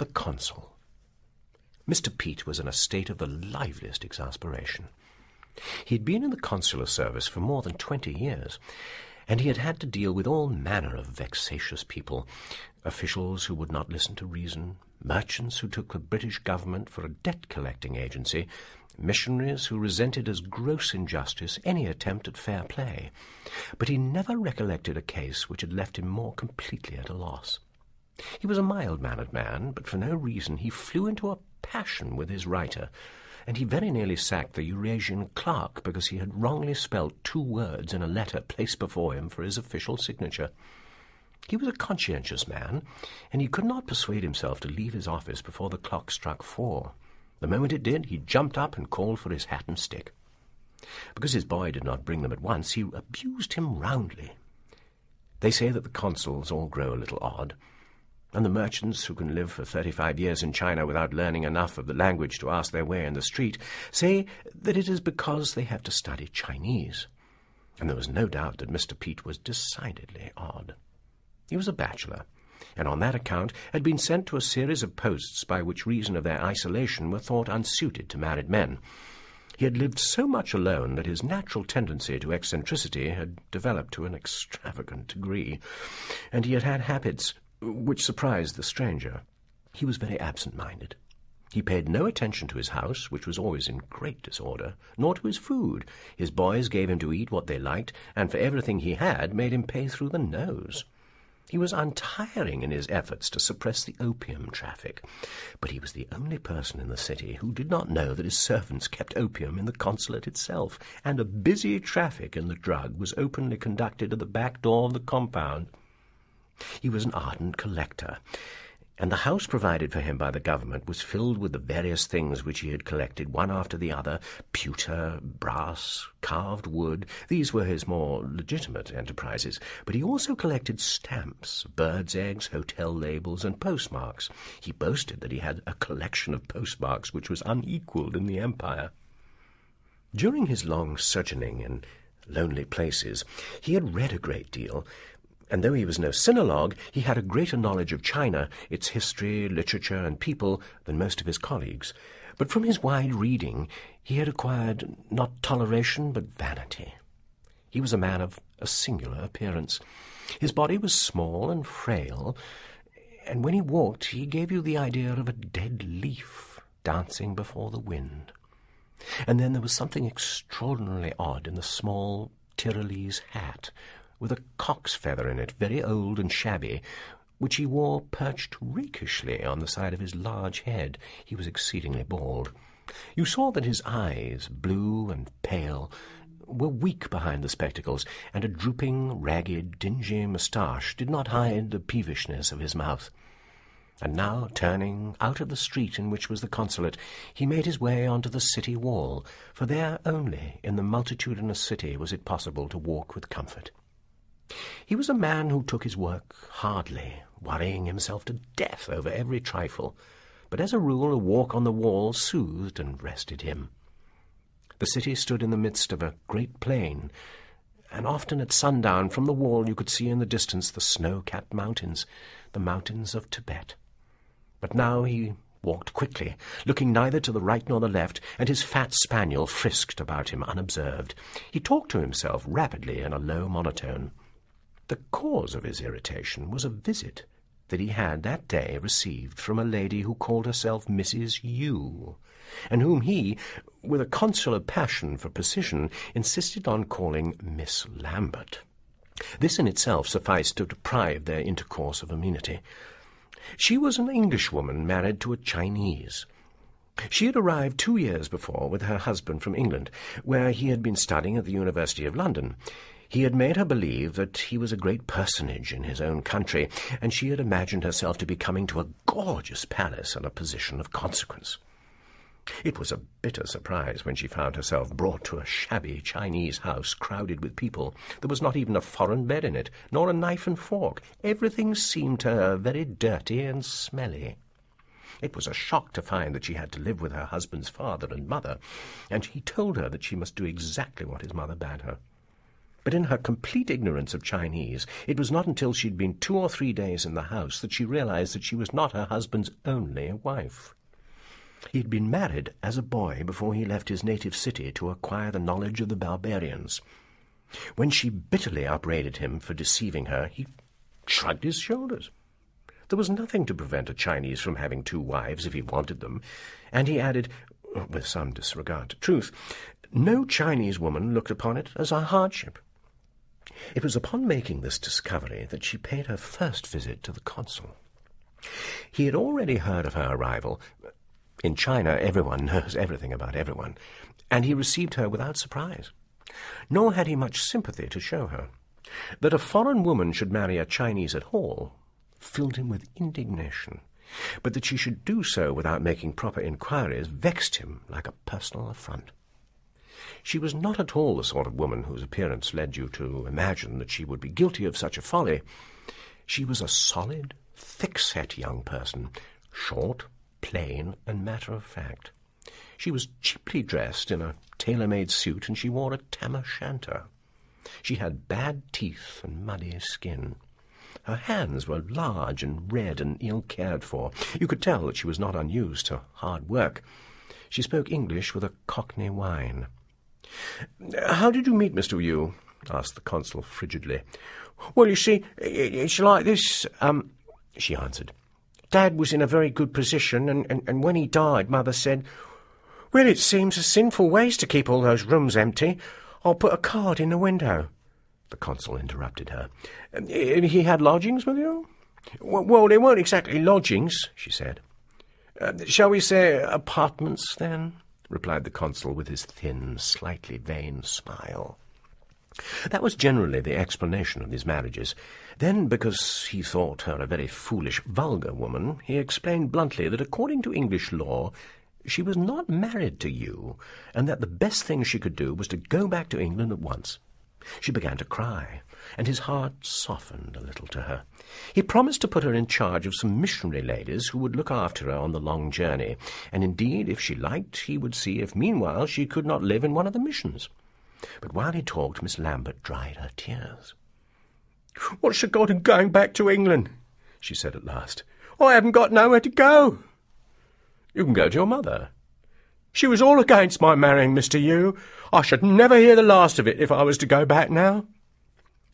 the consul. Mr. Peat was in a state of the liveliest exasperation. He had been in the consular service for more than twenty years, and he had had to deal with all manner of vexatious people officials who would not listen to reason, merchants who took the British government for a debt collecting agency, missionaries who resented as gross injustice any attempt at fair play. But he never recollected a case which had left him more completely at a loss. He was a mild mannered man, but for no reason he flew into a passion with his writer, and he very nearly sacked the Eurasian clerk because he had wrongly spelt two words in a letter placed before him for his official signature. He was a conscientious man, and he could not persuade himself to leave his office before the clock struck four. The moment it did, he jumped up and called for his hat and stick. Because his boy did not bring them at once, he abused him roundly. They say that the consuls all grow a little odd, and the merchants who can live for thirty-five years in China without learning enough of the language to ask their way in the street say that it is because they have to study Chinese. And there was no doubt that Mr. Peat was decidedly odd. He was a bachelor, and on that account had been sent to a series of posts by which reason of their isolation were thought unsuited to married men. He had lived so much alone that his natural tendency to eccentricity had developed to an extravagant degree, and he had had habits which surprised the stranger. He was very absent-minded. He paid no attention to his house, which was always in great disorder, nor to his food. His boys gave him to eat what they liked, and for everything he had made him pay through the nose. He was untiring in his efforts to suppress the opium traffic, but he was the only person in the city who did not know that his servants kept opium in the consulate itself, and a busy traffic in the drug was openly conducted at the back door of the compound. He was an ardent collector, and the house provided for him by the government was filled with the various things which he had collected one after the other pewter, brass, carved wood. These were his more legitimate enterprises, but he also collected stamps, birds' eggs, hotel labels, and postmarks. He boasted that he had a collection of postmarks which was unequalled in the empire. During his long sojourning in lonely places, he had read a great deal, and though he was no sinologue, he had a greater knowledge of China, its history, literature, and people than most of his colleagues. But from his wide reading, he had acquired not toleration, but vanity. He was a man of a singular appearance. His body was small and frail, and when he walked, he gave you the idea of a dead leaf dancing before the wind. And then there was something extraordinarily odd in the small Tyrolese hat with a cock's feather in it, very old and shabby, which he wore perched rakishly on the side of his large head. He was exceedingly bald. You saw that his eyes, blue and pale, were weak behind the spectacles, and a drooping, ragged, dingy moustache did not hide the peevishness of his mouth. And now, turning out of the street in which was the consulate, he made his way onto the city wall, for there only in the multitudinous city was it possible to walk with comfort. He was a man who took his work hardly, worrying himself to death over every trifle, but as a rule a walk on the wall soothed and rested him. The city stood in the midst of a great plain, and often at sundown from the wall you could see in the distance the snow-capped mountains, the mountains of Tibet. But now he walked quickly, looking neither to the right nor the left, and his fat spaniel frisked about him unobserved. He talked to himself rapidly in a low monotone. The cause of his irritation was a visit that he had that day received from a lady who called herself Mrs. Yu, and whom he, with a consular passion for precision, insisted on calling Miss Lambert. This in itself sufficed to deprive their intercourse of amenity. She was an Englishwoman married to a Chinese. She had arrived two years before with her husband from England, where he had been studying at the University of London. He had made her believe that he was a great personage in his own country, and she had imagined herself to be coming to a gorgeous palace and a position of consequence. It was a bitter surprise when she found herself brought to a shabby Chinese house crowded with people. There was not even a foreign bed in it, nor a knife and fork. Everything seemed to her very dirty and smelly. It was a shock to find that she had to live with her husband's father and mother, and he told her that she must do exactly what his mother bade her. But in her complete ignorance of Chinese, it was not until she'd been two or three days in the house that she realized that she was not her husband's only wife. He had been married as a boy before he left his native city to acquire the knowledge of the barbarians. When she bitterly upbraided him for deceiving her, he shrugged his shoulders. There was nothing to prevent a Chinese from having two wives if he wanted them, and he added, with some disregard to truth, no Chinese woman looked upon it as a hardship. It was upon making this discovery that she paid her first visit to the consul. He had already heard of her arrival. In China, everyone knows everything about everyone, and he received her without surprise. Nor had he much sympathy to show her. That a foreign woman should marry a Chinese at all filled him with indignation, but that she should do so without making proper inquiries vexed him like a personal affront. She was not at all the sort of woman whose appearance led you to imagine that she would be guilty of such a folly. She was a solid, thick-set young person, short, plain, and matter-of-fact. She was cheaply dressed in a tailor-made suit, and she wore a tam o' shanter. She had bad teeth and muddy skin. Her hands were large and red and ill cared for. You could tell that she was not unused to hard work. She spoke English with a cockney whine. How did you meet Mr. Yu? asked the consul frigidly. Well, you see, it's like this, um, she answered. Dad was in a very good position, and, and, and when he died, Mother said, Well, it seems a sinful waste to keep all those rooms empty. I'll put a card in the window. The consul interrupted her. He had lodgings with you? Well, they weren't exactly lodgings, she said. Uh, shall we say apartments, then? Replied the consul with his thin, slightly vain smile. That was generally the explanation of his marriages. Then, because he thought her a very foolish, vulgar woman, he explained bluntly that according to English law, she was not married to Yu, and that the best thing she could do was to go back to England at once. She began to cry, and his heart softened a little to her. He promised to put her in charge of some missionary ladies who would look after her on the long journey, and indeed, if she liked, he would see if meanwhile she could not live in one of the missions. But while he talked, Miss Lambert dried her tears. What's the good in going back to England? she said at last. I haven't got nowhere to go. You can go to your mother. She was all against my marrying Mr. Yu. I should never hear the last of it if I was to go back now.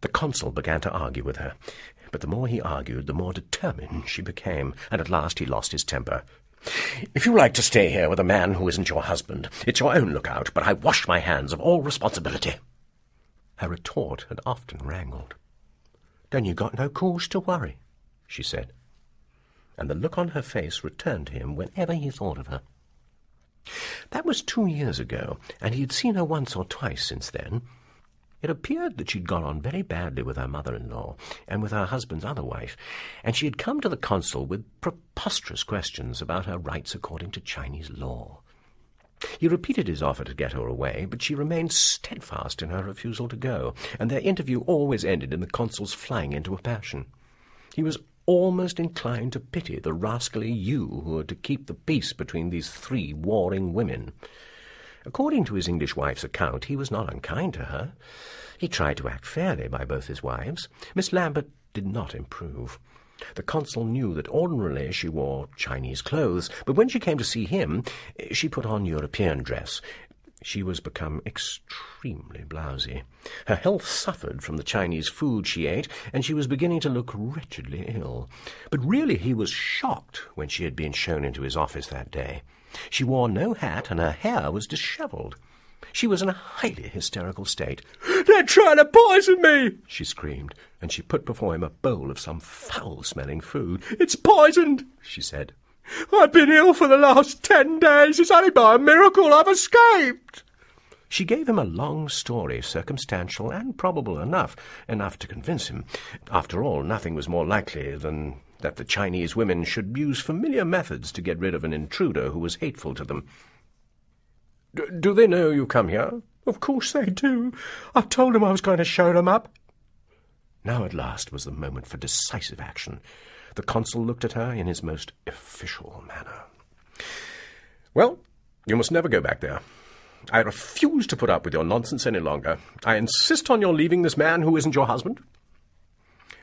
The consul began to argue with her, but the more he argued, the more determined she became, and at last he lost his temper. If you like to stay here with a man who isn't your husband, it's your own lookout, but I wash my hands of all responsibility. Her retort had often wrangled. Then you got no cause to worry, she said. And the look on her face returned to him whenever he thought of her. That was two years ago, and he had seen her once or twice since then. It appeared that she'd gone on very badly with her mother-in-law and with her husband's other wife, and she had come to the consul with preposterous questions about her rights according to Chinese law. He repeated his offer to get her away, but she remained steadfast in her refusal to go, and their interview always ended in the consul's flying into a passion. He was almost inclined to pity the rascally Yu who had to keep the peace between these three warring women. According to his English wife's account, he was not unkind to her. He tried to act fairly by both his wives. Miss Lambert did not improve. The consul knew that ordinarily she wore Chinese clothes, but when she came to see him, she put on European dress, she was become extremely blousy. Her health suffered from the Chinese food she ate, and she was beginning to look wretchedly ill. But really he was shocked when she had been shown into his office that day. She wore no hat, and her hair was dishevelled. She was in a highly hysterical state. They're trying to poison me, she screamed, and she put before him a bowl of some foul-smelling food. It's poisoned, she said. I've been ill for the last ten days. It's only by a miracle I've escaped. She gave him a long story, circumstantial and probable enough, enough to convince him. After all, nothing was more likely than that the Chinese women should use familiar methods to get rid of an intruder who was hateful to them. Do they know you come here? Of course they do. I told them I was going to show them up. Now at last was the moment for decisive action. The consul looked at her in his most official manner. Well, you must never go back there. I refuse to put up with your nonsense any longer. I insist on your leaving this man who isn't your husband.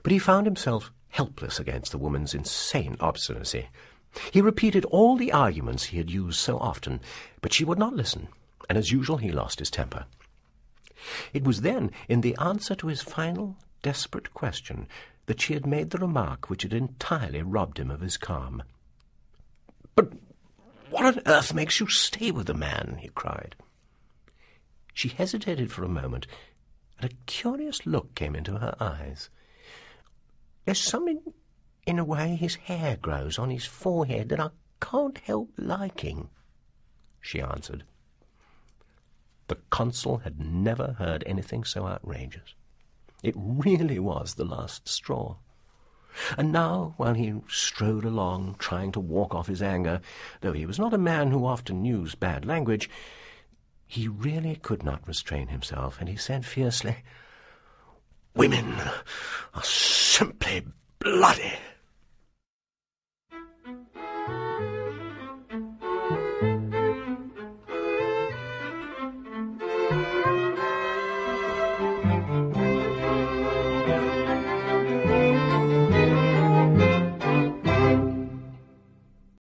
But he found himself helpless against the woman's insane obstinacy. He repeated all the arguments he had used so often, but she would not listen, and as usual he lost his temper. It was then, in the answer to his final, desperate question, that she had made the remark which had entirely robbed him of his calm. But what on earth makes you stay with the man? he cried. She hesitated for a moment, and a curious look came into her eyes. There's something in a way his hair grows on his forehead that I can't help liking, she answered. The consul had never heard anything so outrageous. It really was the last straw. And now, while he strode along, trying to walk off his anger, though he was not a man who often used bad language, he really could not restrain himself, and he said fiercely, Women are simply bloody.